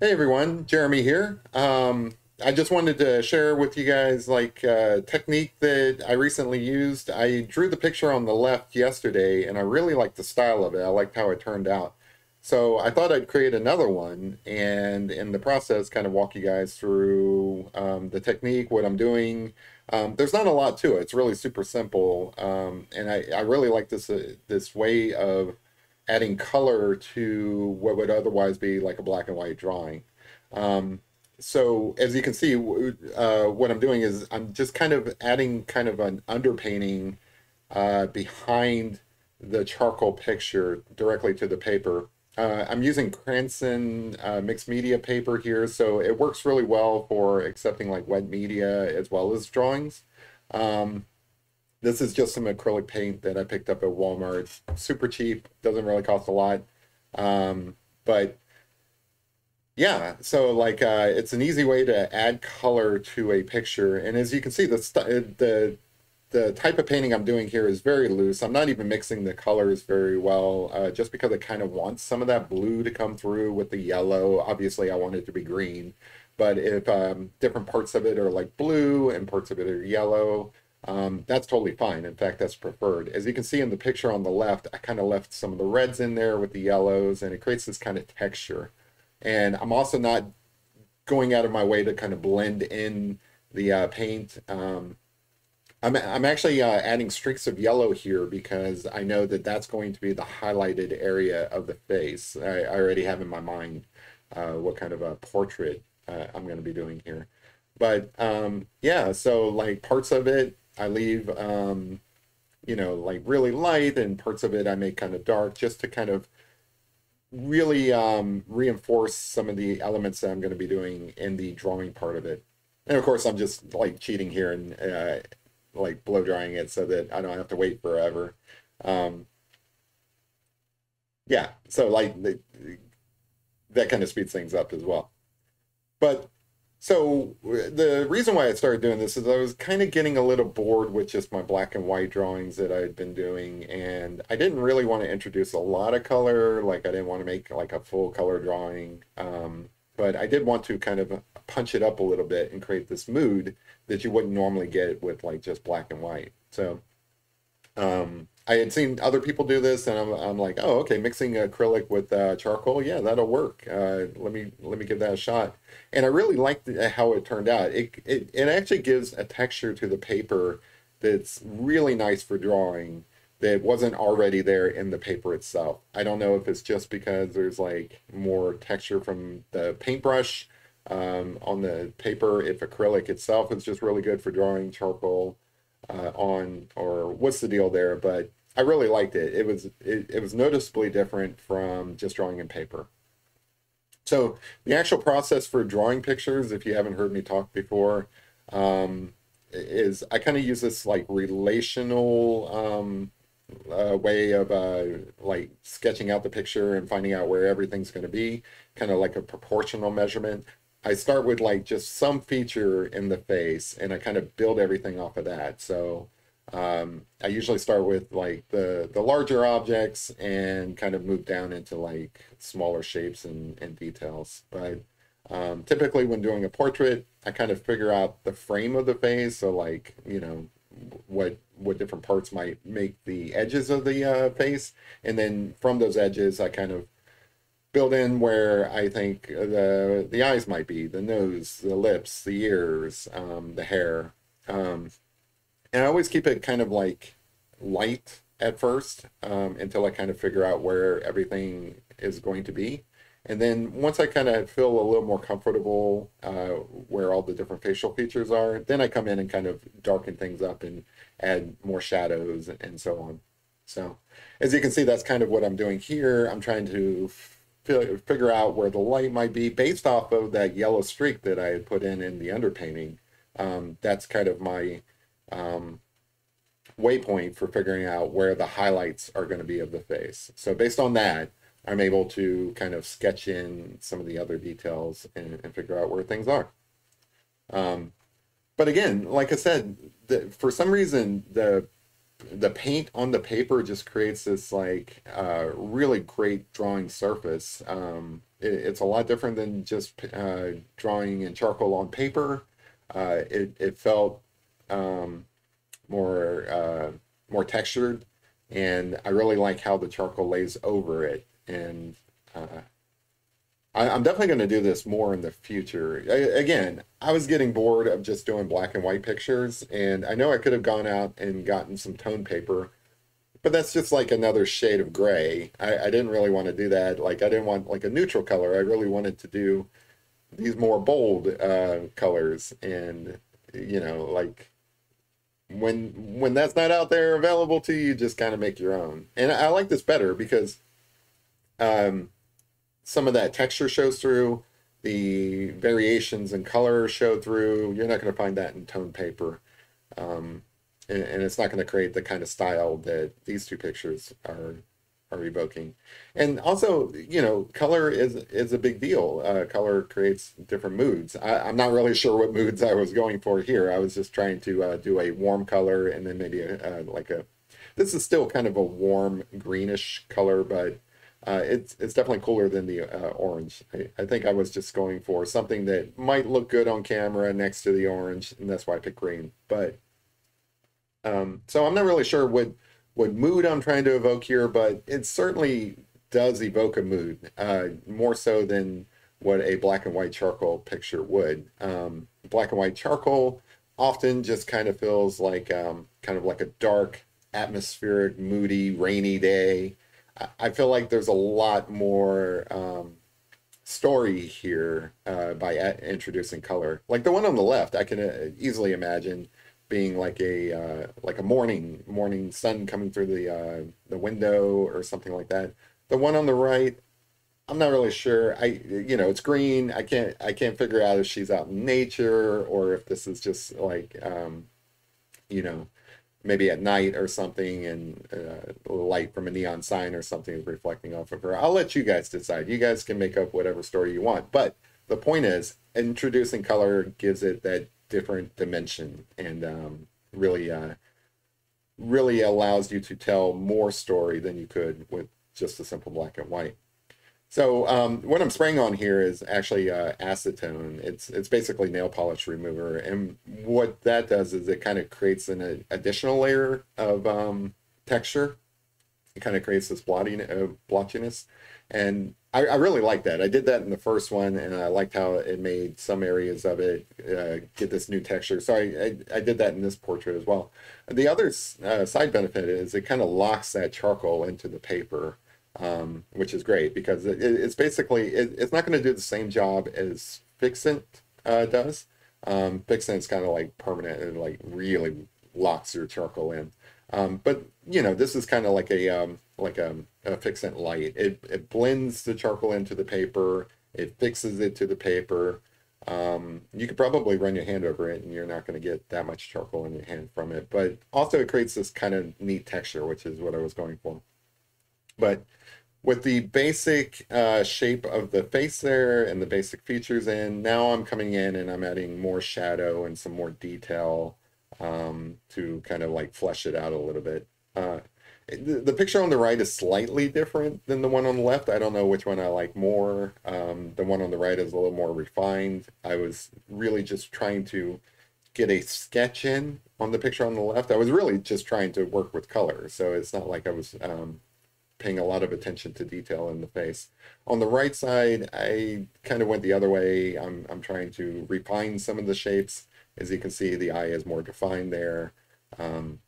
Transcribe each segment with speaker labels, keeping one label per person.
Speaker 1: Hey everyone, Jeremy here. Um, I just wanted to share with you guys like a technique that I recently used. I drew the picture on the left yesterday and I really liked the style of it. I liked how it turned out. So I thought I'd create another one and in the process kind of walk you guys through um, the technique, what I'm doing. Um, there's not a lot to it. It's really super simple. Um, and I, I really like this, uh, this way of adding color to what would otherwise be like a black and white drawing. Um, so as you can see, uh, what I'm doing is I'm just kind of adding kind of an underpainting uh, behind the charcoal picture directly to the paper. Uh, I'm using Canson uh, mixed media paper here, so it works really well for accepting like wet media as well as drawings. Um, this is just some acrylic paint that I picked up at Walmart. Super cheap, doesn't really cost a lot. Um, but yeah, so like uh, it's an easy way to add color to a picture. And as you can see, the, the, the type of painting I'm doing here is very loose. I'm not even mixing the colors very well, uh, just because I kind of want some of that blue to come through with the yellow. Obviously, I want it to be green. But if um, different parts of it are like blue and parts of it are yellow, um, that's totally fine. In fact, that's preferred. As you can see in the picture on the left, I kind of left some of the reds in there with the yellows and it creates this kind of texture. And I'm also not going out of my way to kind of blend in the uh, paint. Um, I'm, I'm actually uh, adding streaks of yellow here because I know that that's going to be the highlighted area of the face. I, I already have in my mind uh, what kind of a portrait uh, I'm going to be doing here. But um, yeah, so like parts of it I leave, um, you know, like really light and parts of it I make kind of dark just to kind of really um, reinforce some of the elements that I'm going to be doing in the drawing part of it. And of course, I'm just like cheating here and uh, like blow drying it so that I don't have to wait forever. Um, yeah, so like the, that kind of speeds things up as well. But so the reason why I started doing this is I was kind of getting a little bored with just my black and white drawings that I had been doing, and I didn't really want to introduce a lot of color. Like I didn't want to make like a full color drawing, um, but I did want to kind of punch it up a little bit and create this mood that you wouldn't normally get with like just black and white. So um, I had seen other people do this, and I'm, I'm like, oh, okay, mixing acrylic with uh, charcoal, yeah, that'll work. Uh, let me let me give that a shot. And I really liked how it turned out. It, it it actually gives a texture to the paper that's really nice for drawing that wasn't already there in the paper itself. I don't know if it's just because there's like more texture from the paintbrush um, on the paper, if acrylic itself is just really good for drawing charcoal uh, on or what's the deal there but i really liked it. It was it, it was noticeably different from just drawing in paper. So the actual process for drawing pictures if you haven't heard me talk before um, is i kind of use this like relational um, uh, way of uh, like sketching out the picture and finding out where everything's going to be kind of like a proportional measurement I start with like just some feature in the face and I kind of build everything off of that. So um, I usually start with like the, the larger objects and kind of move down into like smaller shapes and, and details. But um, typically when doing a portrait, I kind of figure out the frame of the face. So like, you know, what what different parts might make the edges of the uh, face. And then from those edges, I kind of build in where I think the the eyes might be, the nose, the lips, the ears, um, the hair. Um, and I always keep it kind of like light at first um, until I kind of figure out where everything is going to be. And then once I kind of feel a little more comfortable uh, where all the different facial features are, then I come in and kind of darken things up and add more shadows and so on. So as you can see, that's kind of what I'm doing here. I'm trying to figure out where the light might be based off of that yellow streak that I had put in in the underpainting. Um, that's kind of my um, waypoint for figuring out where the highlights are going to be of the face. So based on that, I'm able to kind of sketch in some of the other details and, and figure out where things are. Um, but again, like I said, the, for some reason, the the paint on the paper just creates this like uh, really great drawing surface. Um, it, it's a lot different than just uh, drawing in charcoal on paper. Uh, it it felt um, more uh, more textured, and I really like how the charcoal lays over it. And uh, I, am definitely going to do this more in the future. I, again, I was getting bored of just doing black and white pictures, and I know I could have gone out and gotten some tone paper, but that's just like another shade of gray. I, I didn't really want to do that. Like I didn't want like a neutral color. I really wanted to do these more bold uh, colors, and you know, like when when that's not out there available to you, just kind of make your own. And I like this better because um some of that texture shows through. The variations in color show through. You're not going to find that in tone paper. Um, and, and, it's not going to create the kind of style that these two pictures are are evoking. And also, you know, color is is a big deal. Uh, color creates different moods. I, am not really sure what moods I was going for here. I was just trying to uh, do a warm color and then maybe a, uh, like a. This is still kind of a warm greenish color, but uh, it's it's definitely cooler than the uh, orange. I, I, think I was just going for something that might look good on camera next to the orange, and that's why I picked green. But um, so I'm not really sure what what mood I'm trying to evoke here, but it certainly does evoke a mood uh, more so than what a black and white charcoal picture would. Um, black and white charcoal often just kind of feels like um, kind of like a dark, atmospheric, moody, rainy day. I feel like there's a lot more um, story here uh, by introducing color. Like the one on the left, I can uh, easily imagine being like a uh, like a morning morning sun coming through the uh, the window or something like that. The one on the right, I'm not really sure. I you know it's green. I can't I can't figure out if she's out in nature or if this is just like um, you know maybe at night or something and uh, light from a neon sign or something is reflecting off of her. I'll let you guys decide. You guys can make up whatever story you want. But the point is, introducing color gives it that different dimension and um, really, uh, really allows you to tell more story than you could with just a simple black and white. So um, what I'm spraying on here is actually uh, acetone. It's it's basically nail polish remover, and what that does is it kind of creates an additional layer of um, texture. It kind of creates this blotting, uh, blotchiness, and I, I, really like that. I did that in the first one, and I liked how it made some areas of it uh, get this new texture. So I, I, I, did that in this portrait as well. The other uh, side benefit is it kind of locks that charcoal into the paper um, which is great because it, it's basically it, it's not going to do the same job as Fixant uh, does. Um, Fixant's kind of like permanent and like really locks your charcoal in. Um, but you know, this is kind of like a um, like a, a Fixant light. It it blends the charcoal into the paper. It fixes it to the paper. Um, you could probably run your hand over it and you're not going to get that much charcoal in your hand from it. But also it creates this kind of neat texture, which is what I was going for. But with the basic uh, shape of the face there and the basic features in, now I'm coming in and I'm adding more shadow and some more detail um, to kind of like flesh it out a little bit. Uh, the, the, picture on the right is slightly different than the one on the left. I don't know which one I like more. Um, the one on the right is a little more refined. I was really just trying to get a sketch in on the picture on the left. I was really just trying to work with color. So it's not like I was um, paying a lot of attention to detail in the face. On the right side, I kind of went the other way. I'm, I'm trying to refine some of the shapes. As you can see, the eye is more defined there. Um,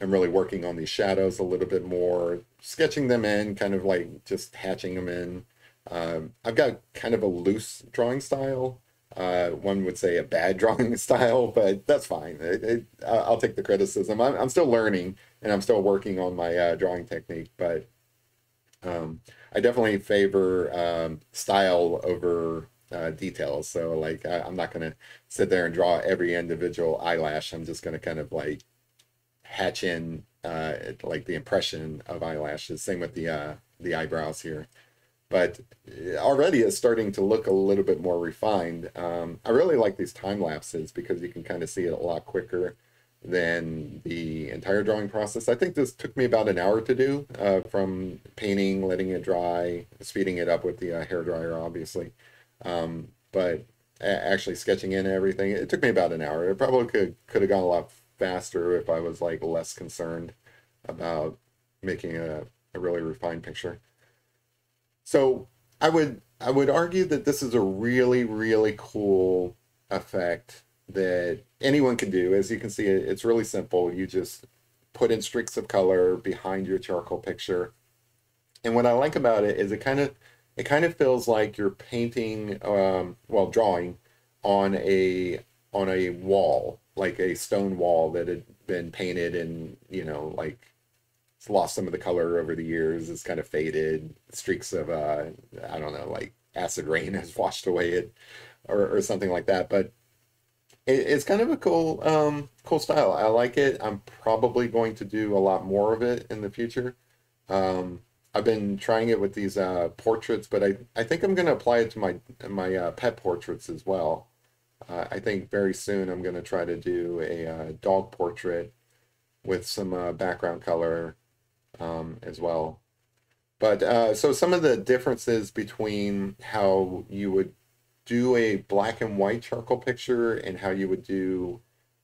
Speaker 1: I'm really working on these shadows a little bit more, sketching them in, kind of like just hatching them in. Um, I've got kind of a loose drawing style. Uh, one would say a bad drawing style, but that's fine. It, it, I'll take the criticism. I'm, I'm still learning and I'm still working on my uh, drawing technique, but um, I definitely favor um, style over uh, details. So like I, am not gonna sit there and draw every individual eyelash. I'm just gonna kind of like hatch in uh, like the impression of eyelashes. Same with the uh, the eyebrows here. But already it's starting to look a little bit more refined. Um, I really like these time lapses because you can kind of see it a lot quicker. Than the entire drawing process. I think this took me about an hour to do uh, from painting, letting it dry, speeding it up with the uh, hair dryer, obviously. Um, but actually sketching in everything, it took me about an hour. It probably could could have gone a lot faster if I was like less concerned about making a, a really refined picture. So I would I would argue that this is a really really cool effect that anyone can do. As you can see, it's really simple. You just put in streaks of color behind your charcoal picture. And what I like about it is it kind of it kind of feels like you're painting um, well drawing on a on a wall like a stone wall that had been painted and you know like it's lost some of the color over the years it's kind of faded streaks of uh i don't know like acid rain has washed away it or, or something like that but it, it's kind of a cool um cool style i like it i'm probably going to do a lot more of it in the future um I've been trying it with these uh, portraits, but I, I think I'm going to apply it to my my uh, pet portraits as well. Uh, I think very soon I'm going to try to do a uh, dog portrait with some uh, background color um, as well. But uh, so some of the differences between how you would do a black and white charcoal picture and how you would do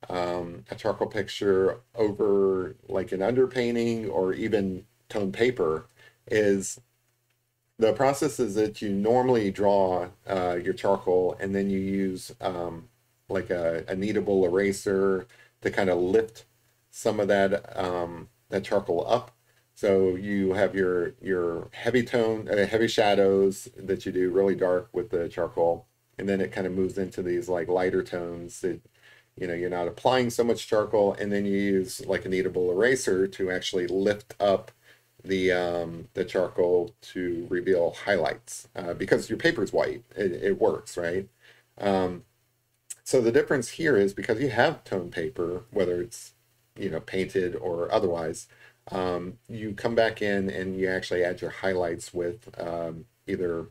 Speaker 1: um, a charcoal picture over like an underpainting or even tone paper is the process is that you normally draw uh, your charcoal and then you use um, like a, a kneadable eraser to kind of lift some of that um, that charcoal up. So you have your your heavy tone, uh, heavy shadows that you do really dark with the charcoal, and then it kind of moves into these like lighter tones that you know you're not applying so much charcoal, and then you use like a kneadable eraser to actually lift up the um, the charcoal to reveal highlights uh, because your paper is white. It, it works, right? Um, so the difference here is because you have tone paper, whether it's you know painted or otherwise, um, you come back in and you actually add your highlights with um, either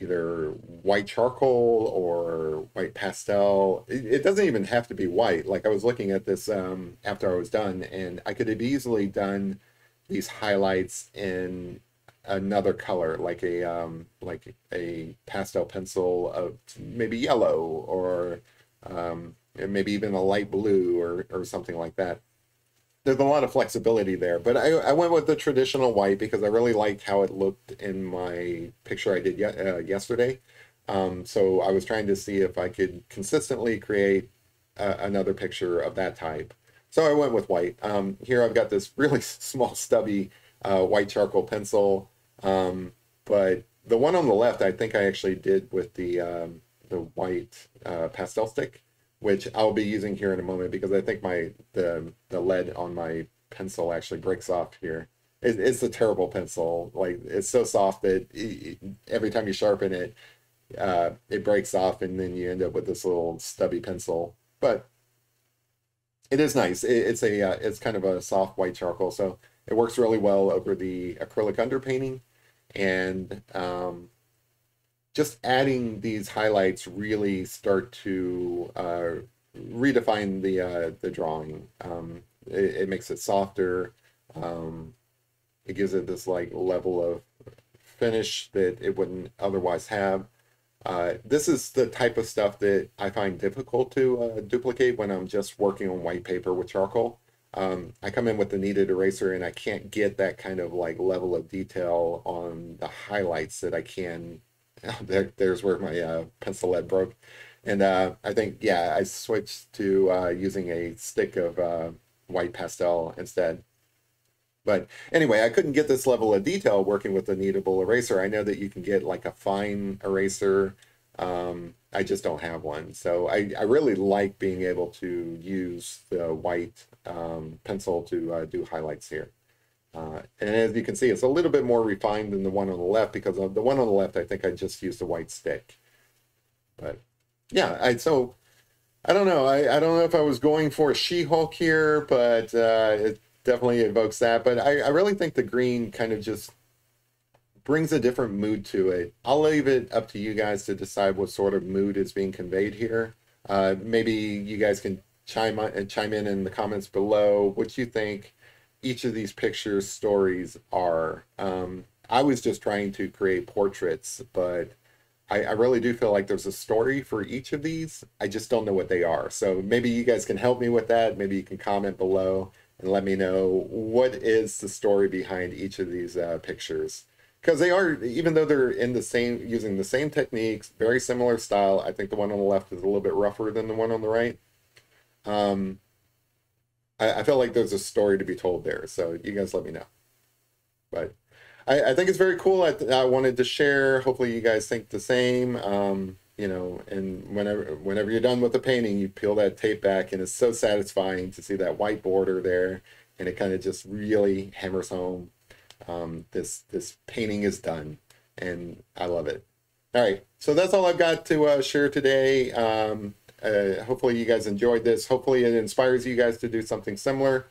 Speaker 1: either white charcoal or white pastel. It, it, doesn't even have to be white. Like I was looking at this um, after I was done, and I could have easily done these highlights in another color, like a um, like a pastel pencil of maybe yellow or um, maybe even a light blue or or something like that. There's a lot of flexibility there, but I, I went with the traditional white because I really liked how it looked in my picture I did ye- uh, yesterday. Um, so I was trying to see if I could consistently create uh, another picture of that type so I went with white. Um, here I've got this really small stubby uh, white charcoal pencil, um, but the one on the left I think I actually did with the um, the white uh, pastel stick, which I'll be using here in a moment because I think my the the lead on my pencil actually breaks off here. It, it's a terrible pencil. Like it's so soft that it, every time you sharpen it, uh, it breaks off, and then you end up with this little stubby pencil. But it is nice. It, it's a uh, it's kind of a soft white charcoal, so it works really well over the acrylic underpainting, and um, just adding these highlights really start to uh, redefine the uh, the drawing. Um, it, it, makes it softer. Um, it gives it this like level of finish that it wouldn't otherwise have. Uh, this is the type of stuff that I find difficult to uh, duplicate when I'm just working on white paper with charcoal. Um, I come in with the kneaded eraser and I can't get that kind of like level of detail on the highlights that I can. there, there's where my uh, pencil lead broke. And uh, I think, yeah, I switched to uh, using a stick of uh, white pastel instead. But anyway, I couldn't get this level of detail working with a kneadable eraser. I know that you can get like a fine eraser. Um, I just don't have one. So I, I really like being able to use the white um, pencil to uh, do highlights here. Uh, and as you can see, it's a little bit more refined than the one on the left because of the one on the left, I think I just used a white stick. But yeah, I, so I don't know. I, I don't know if I was going for She-Hulk here, but uh, it, definitely evokes that. But I, I really think the green kind of just brings a different mood to it. I'll leave it up to you guys to decide what sort of mood is being conveyed here. Uh, maybe you guys can chime on, chime in in the comments below what you think each of these pictures stories are. Um, I was just trying to create portraits, but I, I, really do feel like there's a story for each of these. I just don't know what they are. So maybe you guys can help me with that. Maybe you can comment below and let me know what is the story behind each of these uh, pictures. Because they are, even though they're in the same, using the same techniques, very similar style. I think the one on the left is a little bit rougher than the one on the right. Um, I, I feel like there's a story to be told there. So you guys let me know. But I, I think it's very cool. I, I wanted to share. Hopefully, you guys think the same. Um, you know, and whenever whenever you're done with the painting, you peel that tape back, and it's so satisfying to see that white border there, and it kind of just really hammers home um, this this painting is done, and I love it. All right, so that's all I've got to uh, share today. Um, uh, hopefully, you guys enjoyed this. Hopefully, it inspires you guys to do something similar.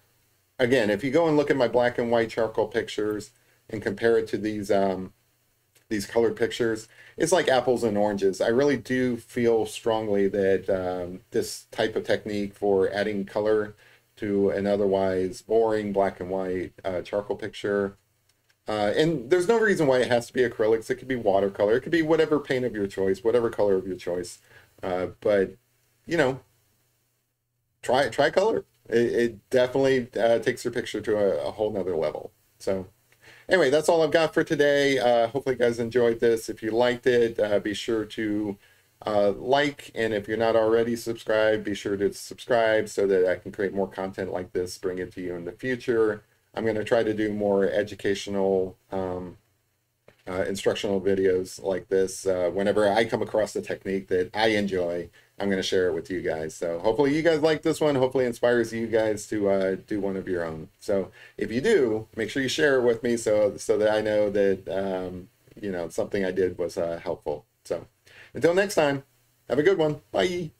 Speaker 1: Again, if you go and look at my black and white charcoal pictures and compare it to these um, these colored pictures, it's like apples and oranges. I really do feel strongly that um, this type of technique for adding color to an otherwise boring black and white uh, charcoal picture. Uh, and there's no reason why it has to be acrylics. It could be watercolor. It could be whatever paint of your choice, whatever color of your choice. Uh, but, you know, try try color. It, it definitely uh, takes your picture to a, a whole nother level. So anyway, that's all I've got for today. Uh, hopefully, you guys enjoyed this. If you liked it, uh, be sure to uh, like, and if you're not already subscribed, be sure to subscribe so that I can create more content like this, bring it to you in the future. I'm going to try to do more educational, um, uh, instructional videos like this. Uh, whenever I come across a technique that I enjoy, I'm going to share it with you guys. So hopefully you guys like this one. Hopefully inspires you guys to uh, do one of your own. So if you do, make sure you share it with me so so that I know that um, you know something I did was uh, helpful. So until next time, have a good one. Bye.